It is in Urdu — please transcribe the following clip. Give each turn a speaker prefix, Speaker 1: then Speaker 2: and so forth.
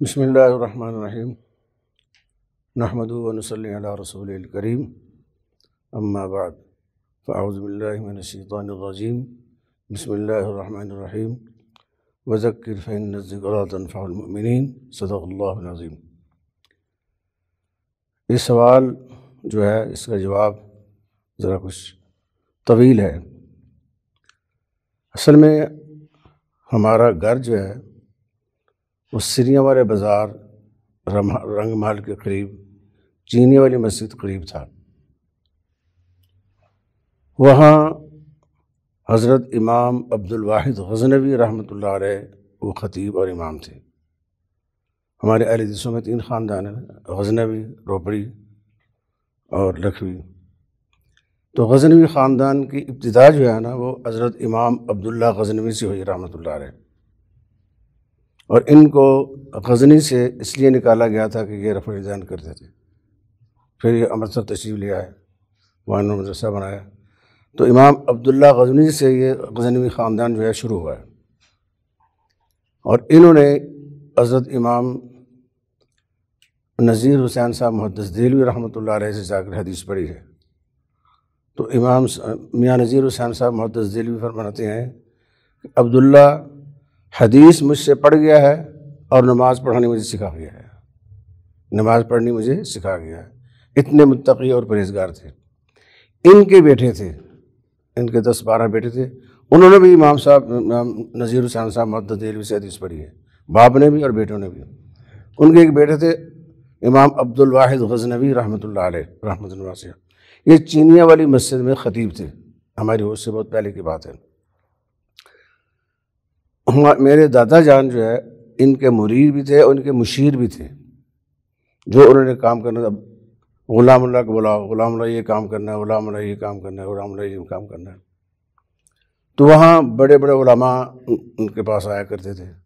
Speaker 1: بسم اللہ الرحمن الرحیم۔ نحمد و صلی علی رسول الکریم۔ اما بعد، فاعوذ باللہ من الشیطان الرجیم۔ بسم اللہ الرحمن الرحیم۔ وذکر فإن الذکرى تنفع المؤمنین۔ صدق اللہ العظیم۔ یہ سوال جو ہے، اس کا جواب ذرا کچھ طویل ہے۔ اصل میں ہمارا گھر جو ہے وہ سریاں والے بازار رنگ محل کے قریب، چینی والی مسجد قریب تھا۔ وہاں حضرت امام عبد الواحد غزنوی رحمۃ اللہ علیہ، وہ خطیب اور امام تھے۔ ہمارے اہل حدیثوں میں تین خاندان ہیں، غزنوی، روپڑی اور لکھوی۔ تو غزنوی خاندان کی ابتدا جو ہے نا، وہ حضرت امام عبداللہ غزنوی سے ہوئی رحمۃ اللہ علیہ۔ اور ان کو غزنی سے اس لیے نکالا گیا تھا کہ یہ رفع الدین کرتے تھے۔ پھر یہ امرتسر تشریف لے آئے، وہاں مدرسہ بنایا۔ تو امام عبداللہ غزنی سے یہ غزنوی خاندان جو ہے شروع ہوا ہے۔ اور انہوں نے حضرت امام نذیر حسین صاحب محدث دلوی رحمۃ اللہ علیہ سے جا کر حدیث پڑھی ہے۔ تو امام میاں نذیر حسین صاحب محدث دلوی فرماتے ہیں کہ عبداللہ حدیث مجھ سے پڑھ گیا ہے اور نماز پڑھانی مجھے سکھا گیا ہے۔ نماز پڑھنی مجھے سکھا گیا ہے۔ اتنے متقی اور پرہیزگار تھے۔ ان کے بیٹے تھے۔ ان کے دس بارہ بیٹے تھے۔ انہوں نے بھی امام صاحب نذیر حسین صاحب محدود دلوی سے حدیث پڑھی ہے۔ باپ نے بھی اور بیٹوں نے بھی۔ ان کے ایک بیٹے تھے، امام عبد الواحد غزنوی رحمۃ اللہ علیہ، رحمۃ اللہ سے یہ چینیا والی مسجد میں خطیب تھے۔ ہماری ہوش سے بہت پہلے کی بات ہے۔ میرے دادا جان جو ہے، ان کے مرید بھی تھے اور ان کے مشیر بھی تھے۔ جو انہوں نے کام کرنا تھا غلام اللہ کو بلاؤ، غلام اللہ یہ کام کرنا ہے، غلام اللہ یہ کام کرنا ہے، غلام اللہ یہ کام کرنا ہے۔ تو وہاں بڑے بڑے علماء ان کے پاس آیا کرتے تھے۔